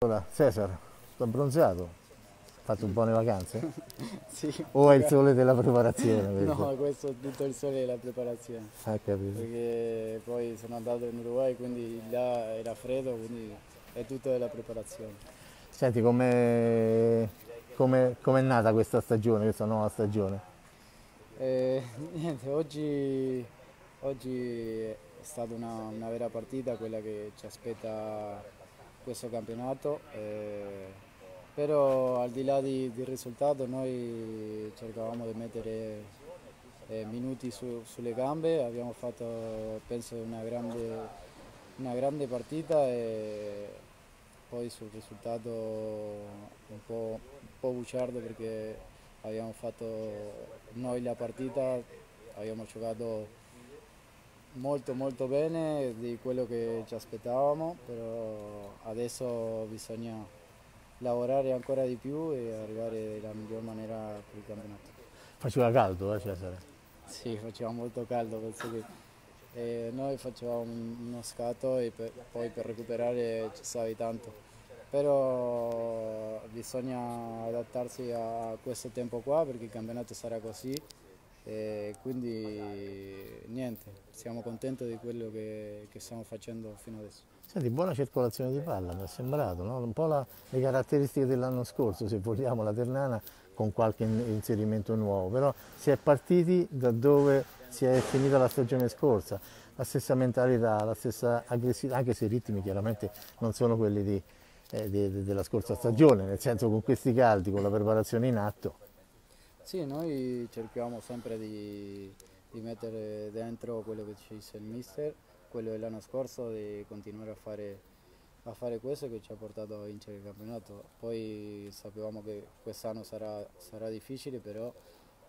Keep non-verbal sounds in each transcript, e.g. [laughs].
Allora, Cesar, sto abbronzato? Fatto un po' le vacanze? [laughs] Sì. O è il sole della preparazione? [laughs] No, questo? è tutto il sole della preparazione. Ah, capito. Perché poi sono andato in Uruguay, quindi là era freddo, quindi è tutto della preparazione. Senti, come è nata questa stagione, questa nuova stagione? E, [laughs] niente, oggi, oggi è stata una, una vera partita, quella che ci aspetta questo campionato. eh, però al di là di- del risultato noi cercavamo di mettere eh, minuti su- sulle gambe, abbiamo fatto penso una grande, una grande partita e poi sul risultato un po', un po' bugiardo perché abbiamo fatto noi la partita, abbiamo giocato molto molto bene di quello che ci aspettavamo, però adesso bisogna lavorare ancora di più e arrivare nella miglior maniera per il campionato. Faceva caldo, eh, Cesare? Sì, faceva molto caldo, penso che eh, noi facevamo un- uno scatto e per- poi per recuperare ci stavi tanto, però bisogna adattarsi a questo tempo qua perché il campionato sarà così e quindi niente, siamo contenti di quello che, che stiamo facendo fino adesso. Senti, buona circolazione di palla, mi è sembrato, no? Un po' la- le caratteristiche dell'anno scorso, se vogliamo, la Ternana con qualche in- inserimento nuovo, però si è partiti da dove si è finita la stagione scorsa, la stessa mentalità, la stessa aggressività, anche se i ritmi chiaramente non sono quelli di- eh, de- della scorsa stagione, nel senso con questi caldi, con la preparazione in atto, Sì, noi cerchiamo sempre di, di mettere dentro quello che ci dice il mister, quello dell'anno scorso, di continuare a fare, a fare questo che ci ha portato a vincere il campionato. Poi sapevamo che quest'anno sarà, sarà difficile, però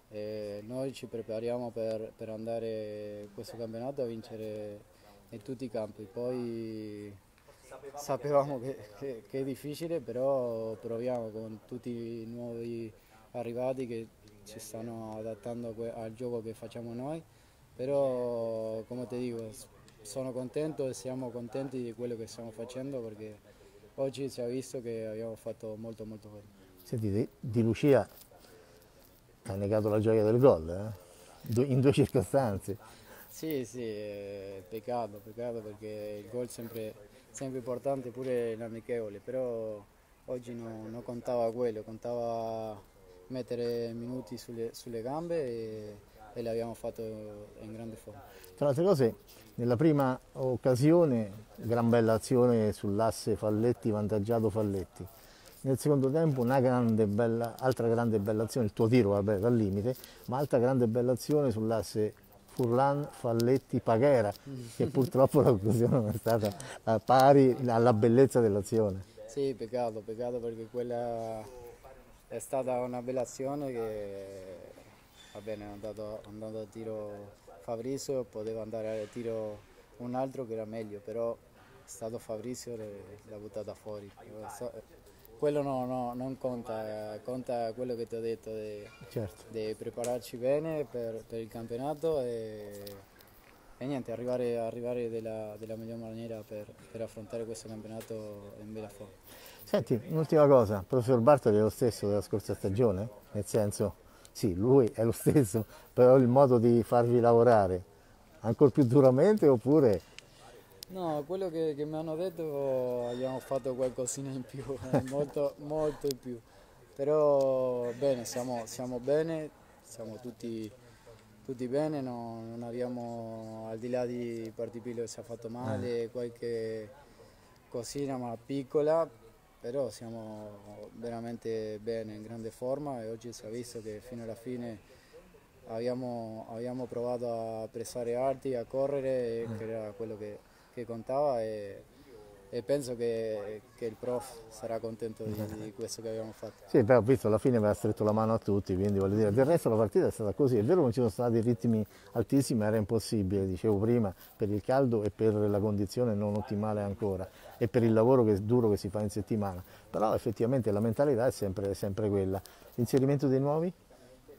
eh, noi ci prepariamo per, per andare questo campionato a vincere in tutti i campi. Poi sapevamo che, che- che è difficile, però proviamo con tutti i nuovi arrivati che ci stanno adattando al gioco che facciamo noi, però come ti dico sono contento e siamo contenti di quello che stiamo facendo perché oggi si è visto che abbiamo fatto molto molto bene. Senti, di, Lucia ha negato la gioia del gol, eh? In due circostanze. Sì, sì, eh, peccato, peccato perché il gol è sempre, sempre importante pure in amichevole, però oggi no- non contava quello, contava mettere minuti sulle, sulle gambe e, e l'abbiamo fatto in grande forma. Tra le altre cose, nella prima occasione, gran bella azione sull'asse Falletti, vantaggiato Falletti. Nel secondo tempo una grande bella, altra grande bella azione, il tuo tiro vabbè dal limite, ma altra grande bella azione sull'asse Furlan, Falletti, Paghera, che purtroppo [laughs] l'occasione non è stata a pari alla bellezza dell'azione. Sì, peccato, peccato perché quella è stata una bella azione che va bene, è andato, andato a tiro Fabrizio, poteva andare a tiro un altro che era meglio, però è stato Fabrizio e l'ha buttata fuori. Quello no, no, non conta, conta quello che ti ho detto di, Certo. prepararci bene per, per il campionato e, e niente, arrivare, arrivare della, della miglior maniera per, per affrontare questo campionato in bella forma. Senti, un'ultima cosa, il professor Bartoli è lo stesso della scorsa stagione? Nel senso, sì, lui è lo stesso, però il modo di farvi lavorare ancora più duramente oppure No, quello che, che mi hanno detto abbiamo fatto qualcosina in più, eh, [laughs] molto, molto in più. Però bene, siamo, siamo bene, siamo tutti, tutti bene, no- non abbiamo al di là di Partipillo che si è fatto male, qualche cosina ma piccola, però siamo veramente bene, in grande forma e oggi si è visto che fino alla fine abbiamo, abbiamo provato a pressare alti, a correre, che era quello che, che contava e, e penso che, che il prof sarà contento di, di questo che abbiamo fatto. Sì, beh, ho visto alla fine aveva stretto la mano a tutti, quindi voglio dire, del resto la partita è stata così, è vero che non ci sono stati ritmi altissimi, era impossibile, dicevo prima, per il caldo e per la condizione non ottimale ancora e per il lavoro che- duro che si fa in settimana, però effettivamente la mentalità è sempre, è sempre quella. L'inserimento dei nuovi?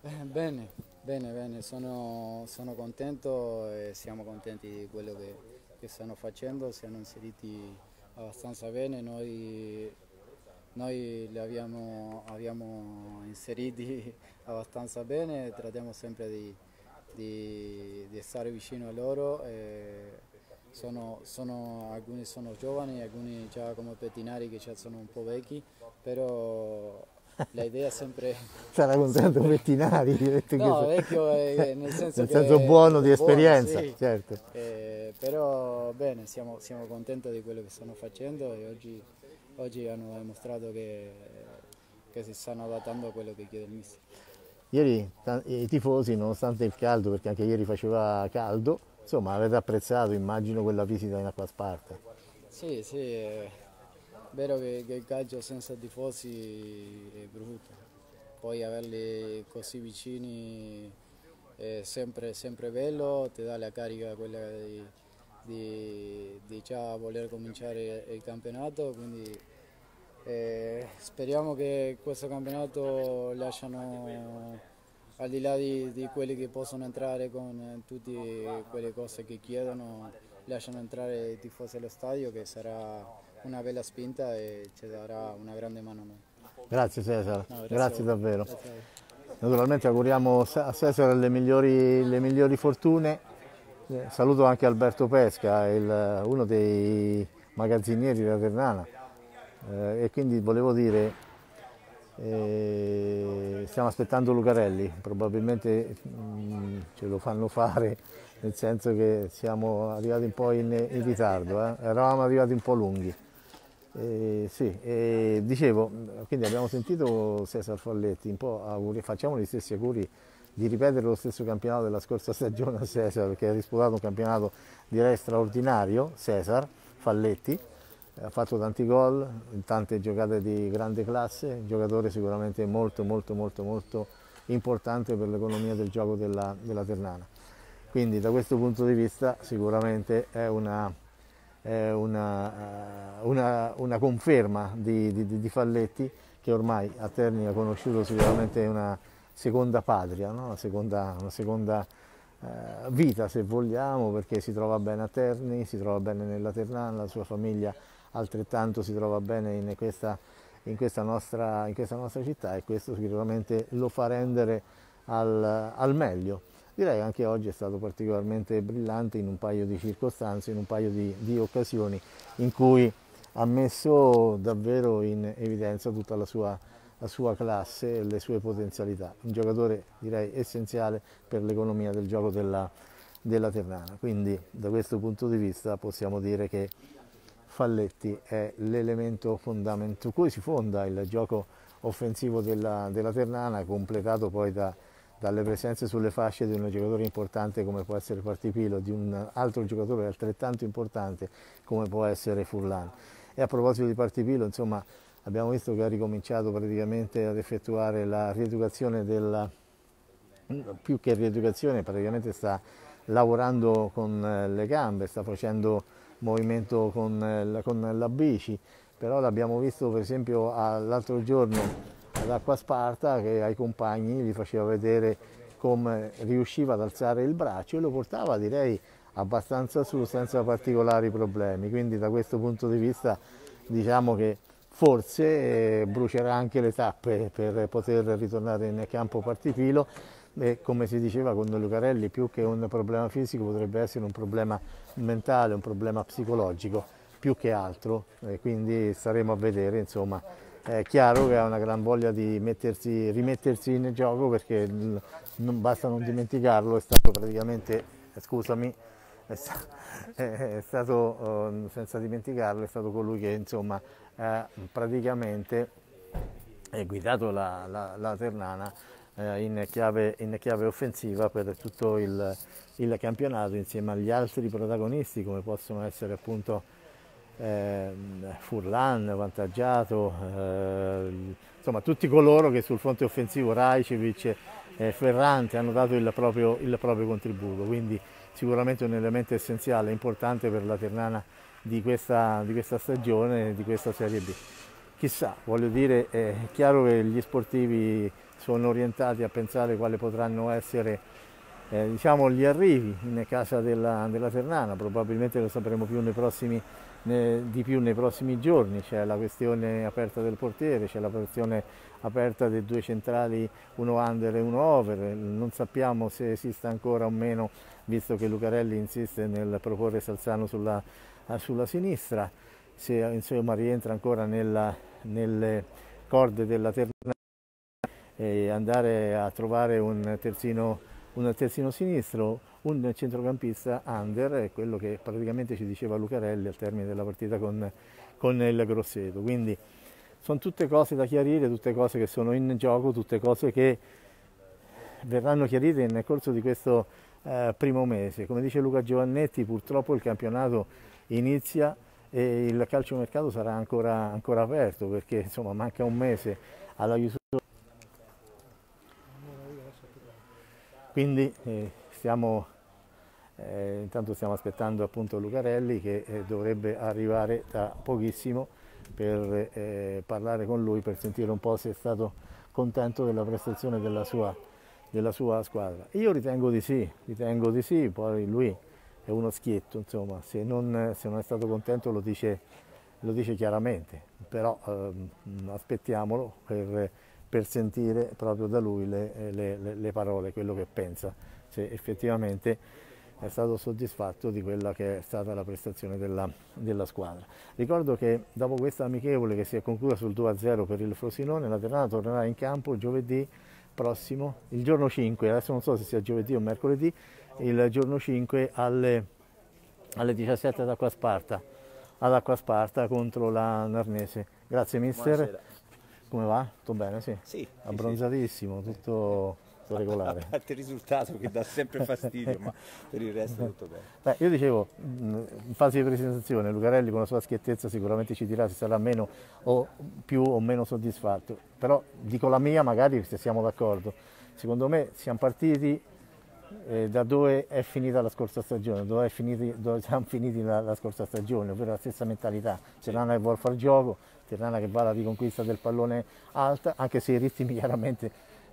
Eh, [laughs] Bene, bene, bene, sono, sono contento e siamo contenti di quello che, che stanno facendo, si hanno inseriti abbastanza bene, noi noi li abbiamo, abbiamo inseriti [laughs] abbastanza bene, trattiamo sempre di, di, di stare vicino a loro. Sono, sono, alcuni sono giovani, alcuni già come pettinari che già sono un po' vecchi, però la idea è sempre... [laughs] Sarà contento pettinari? no, vecchio è, [laughs] nel senso, nel senso buono di esperienza, buono, sì. certo. Eh, però bene, siamo, siamo, contenti di quello che stanno facendo e oggi, oggi hanno dimostrato che, che, si stanno adattando a quello che chiede il mister. Ieri i tifosi, nonostante il caldo, perché anche ieri faceva caldo, insomma avete apprezzato, immagino, quella visita in Acqua Sparta. Sì, sì, è vero che, che il calcio senza tifosi è brutto, poi averli così vicini è sempre, sempre bello, ti dà la carica quella di, di, di già voler cominciare il campionato, quindi eh, speriamo che questo campionato lasciano al di là di, di, quelli che possono entrare con tutte quelle cose che chiedono, lasciano entrare i tifosi allo stadio che sarà una bella spinta e ci darà una grande mano a noi. Grazie Cesare, no, grazie, grazie davvero. Grazie Naturalmente auguriamo a Cesare le migliori, le migliori fortune. Eh, saluto anche Alberto Pesca, il, uno dei magazzinieri della Ternana eh, e quindi volevo dire e stiamo aspettando Lucarelli, probabilmente mh, mm, ce lo fanno fare, nel senso che siamo arrivati un po' in, in ritardo, eh? eravamo arrivati un po' lunghi. E, sì, e dicevo, quindi abbiamo sentito Cesar Falletti, un po' auguri, facciamo gli stessi auguri di ripetere lo stesso campionato della scorsa [laughs] stagione a Cesar, perché ha disputato un campionato direi straordinario, Cesar Falletti, ha fatto tanti gol, tante giocate di grande classe, giocatore sicuramente molto molto molto molto importante per l'economia del gioco della, della, Ternana. Quindi da questo punto di vista sicuramente è una, una, eh, una, una conferma di, di, di, Falletti che ormai a Terni ha conosciuto sicuramente una seconda patria, no? una seconda, una seconda eh, vita se vogliamo perché si trova bene a Terni, si trova bene nella Ternana, la sua famiglia altrettanto si trova bene in questa, in questa, nostra, in questa nostra, città e questo sicuramente lo fa rendere al, al meglio. Direi che anche oggi è stato particolarmente brillante in un paio di circostanze, in un paio di, di occasioni in cui ha messo davvero in evidenza tutta la sua, la sua, classe e le sue potenzialità. Un giocatore direi essenziale per l'economia del gioco della, della Ternana. Quindi da questo punto di vista possiamo dire che Falletti è l'elemento fondamentale su cui si fonda il gioco offensivo della, della Ternana, completato poi da, dalle presenze sulle fasce di un giocatore importante come può essere Partipilo, di un altro giocatore altrettanto importante come può essere Furlan. E a proposito di Partipilo, insomma, abbiamo visto che ha ricominciato praticamente ad effettuare la rieducazione della, più che rieducazione, praticamente sta lavorando con le gambe, sta facendo movimento con, eh, con la bici, però l'abbiamo visto per esempio l'altro giorno ad Acqua Sparta che ai compagni gli faceva vedere come riusciva ad alzare il braccio e lo portava direi abbastanza su senza particolari problemi, quindi da questo punto di vista diciamo che forse eh, brucerà anche le tappe per poter ritornare nel campo partipilo e come si diceva con Lucarelli più che un problema fisico potrebbe essere un problema mentale, un problema psicologico più che altro. E quindi staremo a vedere insomma è chiaro che ha una gran voglia di mettersi, rimettersi in gioco perché non basta non dimenticarlo, è stato praticamente, eh, scusami, è, sta, [laughs] è stato, eh, senza dimenticarlo, è stato colui che insomma eh, praticamente ha guidato la, la, la Ternana eh, in, chiave, in, chiave, offensiva per tutto il, il, campionato insieme agli altri protagonisti come possono essere appunto eh, Furlan, Vantaggiato, eh, insomma tutti coloro che sul fronte offensivo Rajcevic e Ferrante hanno dato il proprio, il proprio contributo, quindi sicuramente un elemento essenziale, importante per la Ternana di questa, di questa stagione, di questa Serie B. Chissà, voglio dire, è chiaro che gli sportivi sono orientati a pensare quali potranno essere eh, diciamo, gli arrivi in casa della, della, Ternana, probabilmente lo sapremo più nei prossimi, di più nei prossimi giorni, c'è la questione aperta del portiere, c'è la questione aperta dei due centrali, uno under e uno over, non sappiamo se esista ancora o meno, visto che Lucarelli insiste nel proporre Salzano sulla, sulla sinistra, se insomma rientra ancora nella, nelle corde della Ternana e andare a trovare un terzino, un terzino sinistro un centrocampista under, è quello che praticamente ci diceva Lucarelli al termine della partita con, con il Grosseto. Quindi sono tutte cose da chiarire, tutte cose che sono in gioco, tutte cose che verranno chiarite nel corso di questo eh, primo mese. Come dice Luca Giovannetti, purtroppo il campionato inizia e il calciomercato sarà ancora, ancora aperto perché insomma manca un mese alla chiusura. Quindi eh, stiamo, eh, intanto stiamo aspettando appunto Lucarelli che eh, dovrebbe arrivare tra pochissimo per eh, parlare con lui, per sentire un po' se è stato contento della prestazione della sua, della sua squadra. Io ritengo di sì, ritengo di sì, poi lui è uno schietto, insomma, se non, se non è stato contento lo dice, lo dice chiaramente, però ehm, aspettiamolo per, per, sentire proprio da lui le, le, le parole, quello che pensa se effettivamente è stato soddisfatto di quella che è stata la prestazione della, della squadra. Ricordo che dopo questa amichevole che si è conclusa sul 2-0 per il Frosinone, la Ternana tornerà in campo giovedì prossimo, il giorno 5, adesso non so se sia giovedì o mercoledì, il giorno 5 alle, alle 17 ad Acqua Sparta, ad Acqua Sparta contro la Narnese. Grazie mister. Buonasera. Come va? Tutto bene? Sì. sì Abbronzatissimo, tutto tutto regolare. A parte il risultato che dà sempre fastidio, ma per il resto tutto bene. Beh, io dicevo, in fase di presentazione, Lucarelli con la sua schiettezza sicuramente ci dirà se sarà meno o più o meno soddisfatto, però dico la mia magari se siamo d'accordo. Secondo me siamo partiti eh, da dove è finita la scorsa stagione, dove, finiti, dove siamo finiti la, la, scorsa stagione, ovvero la stessa mentalità. Tirana che vuole far gioco, Tirana che va alla riconquista del pallone alta, anche se i ritmi chiaramente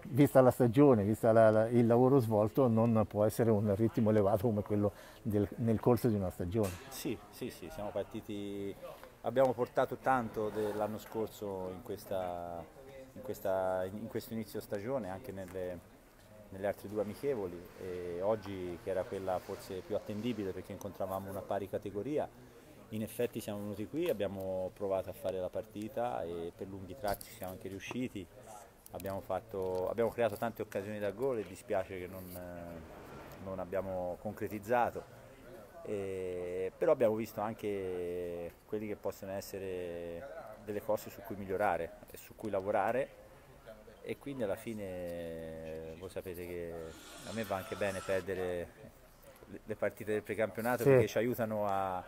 vista la stagione, vista la, la, il lavoro svolto, non può essere un ritmo elevato come quello del, nel corso di una stagione. Sì, sì, sì, siamo partiti, abbiamo portato tanto dell'anno scorso in, questa, in, questa, in, questo inizio stagione, anche nelle, nelle altre due amichevoli e oggi che era quella forse più attendibile perché incontravamo una pari categoria, in effetti siamo venuti qui, abbiamo provato a fare la partita e per lunghi tratti siamo anche riusciti abbiamo, fatto, abbiamo creato tante occasioni da gol e dispiace che non, eh, non abbiamo concretizzato. E, però abbiamo visto anche quelli che possono essere delle cose su cui migliorare e su cui lavorare e quindi alla fine voi sapete che a me va anche bene perdere le partite del precampionato sì. perché ci aiutano a,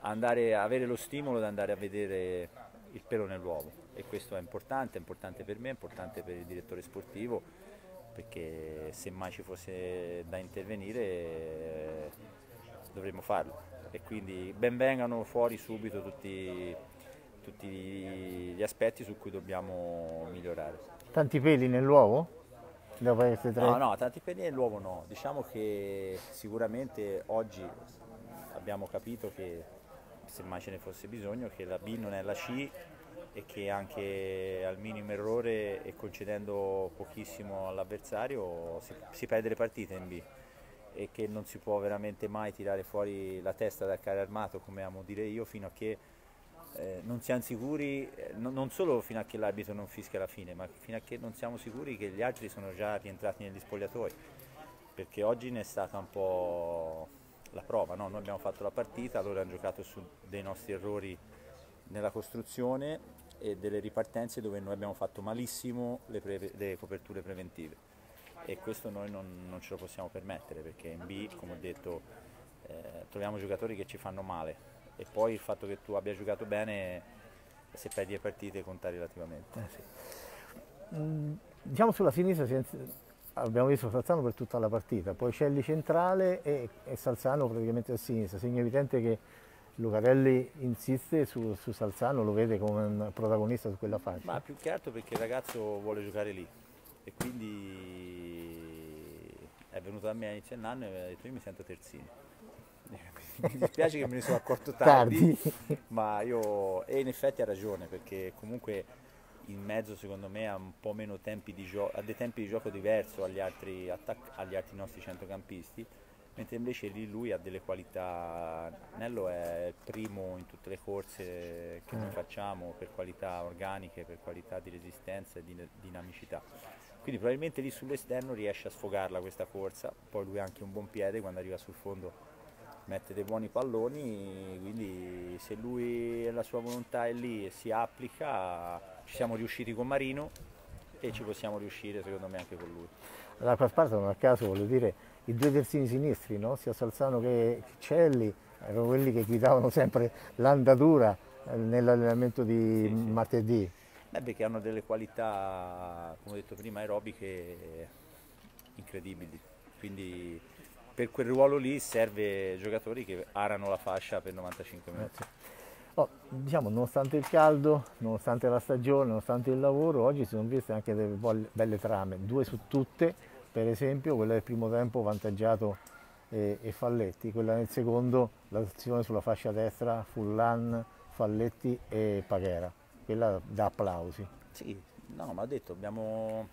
andare, a avere lo stimolo di andare a vedere il pelo nell'uovo e questo è importante, è importante per me, è importante per il direttore sportivo perché se mai ci fosse da intervenire eh, dovremmo farlo e quindi benvengano fuori subito tutti, tutti gli aspetti su cui dobbiamo migliorare. Tanti peli nell'uovo? No, no, tanti peli nell'uovo no, diciamo che sicuramente oggi abbiamo capito che se mai ce ne fosse bisogno che la B non è la C e che anche al minimo errore e concedendo pochissimo all'avversario si, si, perde le partite in B e che non si può veramente mai tirare fuori la testa dal carro armato come amo dire io fino a che eh, non siamo sicuri, eh, no, non solo fino a che l'arbitro non fischia la fine, ma fino a che non siamo sicuri che gli altri sono già rientrati negli spogliatoi, perché oggi ne è stata un po' la prova, no? noi abbiamo fatto la partita, loro hanno giocato su dei nostri errori nella costruzione e delle ripartenze dove noi abbiamo fatto malissimo le, pre- le coperture preventive e questo noi non, non, ce lo possiamo permettere perché in B, come ho detto, eh, troviamo giocatori che ci fanno male e poi il fatto che tu abbia giocato bene, se perdi le partite conta relativamente. Eh sì. mm, diciamo sulla sinistra abbiamo visto Salzano per tutta la partita, poi Celli centrale e, e Salzano praticamente a sinistra, segno evidente che Lucarelli insiste su, su, Salzano, lo vede come un protagonista su quella fascia? Ma più che altro perché il ragazzo vuole giocare lì e quindi è venuto da me a inizio dell'anno e mi ha detto io mi sento terzino. [laughs] mi dispiace che me ne sono accorto tardi, Tardi. [laughs] ma io... E in effetti ha ragione, perché comunque in mezzo secondo me ha un po' meno tempi di gioco, ha dei tempi di gioco diverso agli altri, agli altri nostri centrocampisti, mentre invece lì lui ha delle qualità, Nello è il primo in tutte le corse che noi Eh. facciamo per qualità organiche, per qualità di resistenza e di dinamicità. Quindi probabilmente lì sull'esterno riesce a sfogarla questa corsa, poi lui ha anche un buon piede quando arriva sul fondo mette dei buoni palloni, quindi se lui la sua volontà è lì e si applica, ci siamo riusciti con Marino e ci possiamo riuscire secondo me anche con lui. Dall'altra parte, non a caso, voglio dire, i due terzini sinistri, no? sia Salzano che Celli, erano quelli che guidavano sempre l'andatura eh, nell'allenamento di Sì, sì. martedì. Beh, perché hanno delle qualità, come ho detto prima, aerobiche incredibili, quindi per quel ruolo lì serve giocatori che arano la fascia per 95 minuti. Oh, diciamo, nonostante il caldo, nonostante la stagione, nonostante il lavoro, oggi si sono viste anche delle belle trame, due su tutte, per esempio quella del primo tempo vantaggiato e, e Falletti, quella nel secondo l'azione sulla fascia destra, Fullan, Falletti e Paghera, quella da applausi. Sì, no, ma ho detto, abbiamo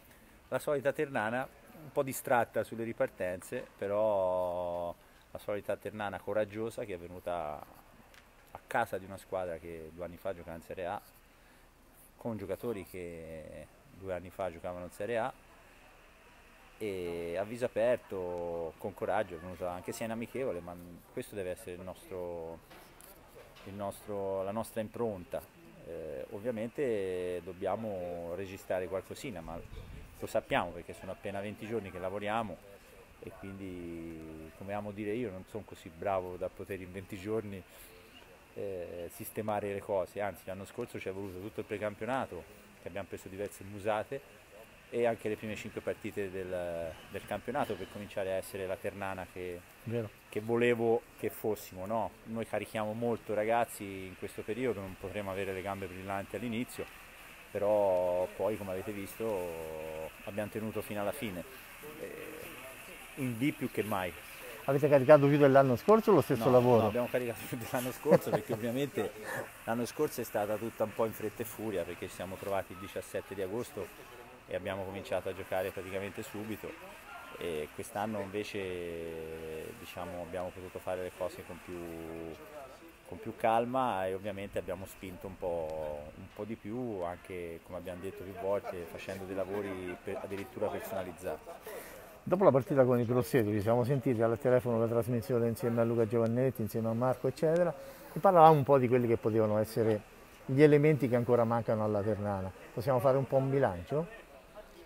la solita Ternana, un po' distratta sulle ripartenze, però la solita Ternana coraggiosa che è venuta a casa di una squadra che due anni fa giocava in Serie A, con giocatori che due anni fa giocavano in Serie A e a viso aperto, con coraggio, anche se è amichevole, ma questo deve essere il nostro, il nostro- la nostra impronta. Eh, ovviamente dobbiamo registrare qualcosina, ma lo sappiamo perché sono appena 20 giorni che lavoriamo e quindi, come amo dire io, non sono così bravo da poter in 20 giorni eh, sistemare le cose, anzi l'anno scorso ci è voluto tutto il precampionato, che abbiamo preso diverse musate e anche le prime 5 partite del, del campionato per cominciare a essere la Ternana che, che volevo che fossimo. No? Noi carichiamo molto ragazzi in questo periodo, non potremo avere le gambe brillanti all'inizio, però poi come avete visto abbiamo tenuto fino alla fine, Eh, in B più che mai. Avete caricato più dell'anno scorso o lo stesso No, lavoro? no, abbiamo caricato più dell'anno scorso perché ovviamente l'anno scorso è stata tutta un po' in fretta e furia perché ci siamo trovati il 17 di agosto e abbiamo cominciato a giocare praticamente subito e quest'anno invece diciamo, abbiamo potuto fare le cose con più, con più calma e ovviamente abbiamo spinto un po', un po' di più anche come abbiamo detto più volte facendo dei lavori per- addirittura personalizzati. Dopo la partita con i Grosseto ci siamo sentiti al telefono la trasmissione insieme a Luca Giovannetti, insieme a Marco eccetera e parlavamo un po' di quelli che potevano essere gli elementi che ancora mancano alla Ternana. Possiamo fare un po' un bilancio?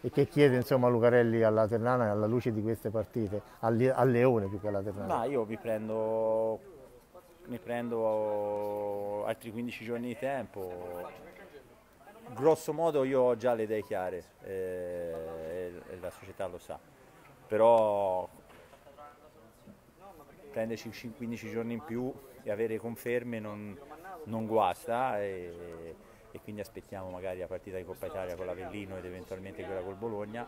E che chiede insomma Lucarelli alla Ternana alla luce di queste partite, al, Leone più che alla Ternana? Ma io mi prendo, mi prendo altri 15 giorni di tempo. Grosso modo io ho già le idee chiare eh, e la società lo sa. Però prenderci 15 giorni in più e avere conferme non, non guasta e, e quindi aspettiamo magari la partita di Coppa Italia con l'Avellino ed eventualmente quella col Bologna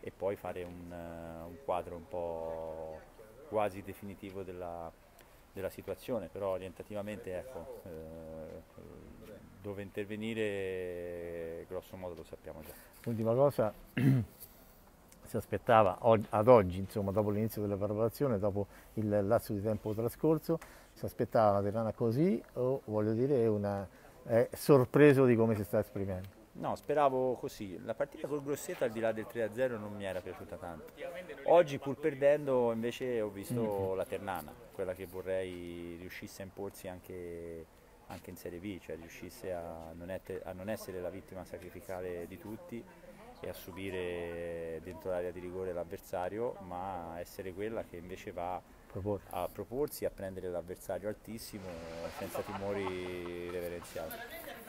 e poi fare un, eh, un quadro un po' quasi definitivo della, della situazione, però orientativamente ecco, eh, dove intervenire grosso modo lo sappiamo già. Ultima cosa, [clears throat] si aspettava ad oggi, insomma, dopo l'inizio della preparazione, dopo il lasso di tempo trascorso, si aspettava una Tirana così o voglio dire una, è sorpreso di come si sta esprimendo? No, speravo così. La partita col Grosseto al di là del 3-0 non mi era piaciuta tanto. Oggi pur perdendo invece ho visto la Ternana, quella che vorrei riuscisse a imporsi anche, anche in Serie B, cioè riuscisse a non, a non essere la vittima sacrificale di tutti e a subire dentro l'area di rigore l'avversario, ma essere quella che invece va Proporre. a proporsi, a prendere l'avversario altissimo senza timori reverenziali.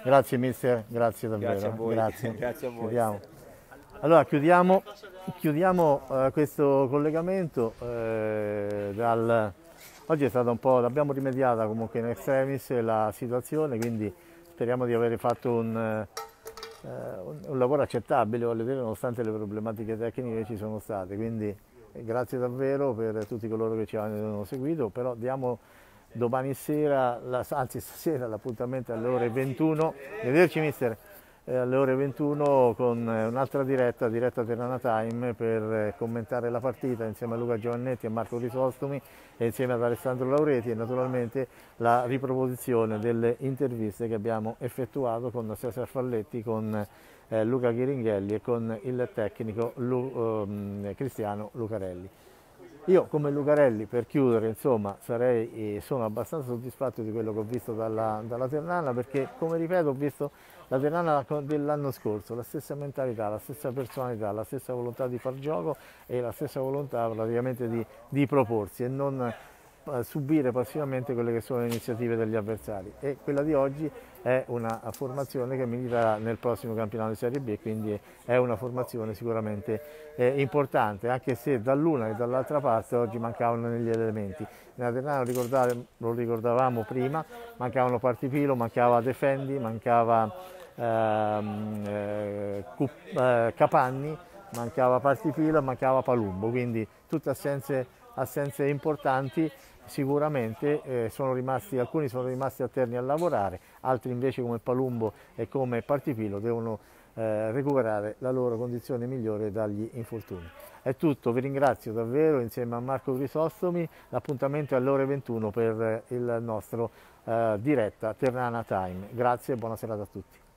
Grazie mister, grazie davvero. Grazie a voi. Grazie. [laughs] Grazie a voi. Chiudiamo. Allora chiudiamo, chiudiamo, eh, questo collegamento eh, dal... Oggi è stata un po', l'abbiamo rimediata comunque in extremis la situazione, quindi speriamo di aver fatto un, eh, un- un lavoro accettabile, voglio dire, nonostante le problematiche tecniche che ci sono state. Quindi eh, grazie davvero per tutti coloro che ci hanno seguito, però diamo domani sera, la, anzi stasera l'appuntamento alle ore 21. Arrivederci mister alle ore 21 con eh, un'altra diretta, diretta Terrana Time per eh, commentare la partita insieme a Luca Giovannetti e Marco Risostomi e insieme ad Alessandro Laureti e naturalmente la riproposizione delle interviste che abbiamo effettuato con Cesar Falletti, con eh, Luca Ghiringhelli e con il tecnico Lu, eh, Cristiano Lucarelli. Io come Lucarelli per chiudere insomma sarei, eh, sono abbastanza soddisfatto di quello che ho visto dalla, dalla Ternana perché come ripeto ho visto la Ternana dell'anno scorso, la stessa mentalità, la stessa personalità, la stessa volontà di far gioco e la stessa volontà praticamente di, di proporsi e non subire passivamente quelle che sono le iniziative degli avversari. E quella di oggi è una formazione che militerà nel prossimo campionato di Serie B quindi è una formazione sicuramente eh, importante anche se dall'una e dall'altra parte oggi mancavano negli elementi. Nella Ternana lo ricordavamo prima mancavano Partipilo, mancava Defendi, mancava eh, eh, Capanni mancava Partipilo, mancava Palumbo quindi tutte assenze, assenze importanti sicuramente eh, sono rimasti, alcuni sono rimasti alterni a lavorare, altri invece come Palumbo e come Partipilo devono eh, recuperare la loro condizione migliore dagli infortuni. È tutto, vi ringrazio davvero insieme a Marco Grisostomi, l'appuntamento è alle ore 21 per il nostro eh, diretta Ternana Time. Grazie e buona serata a tutti.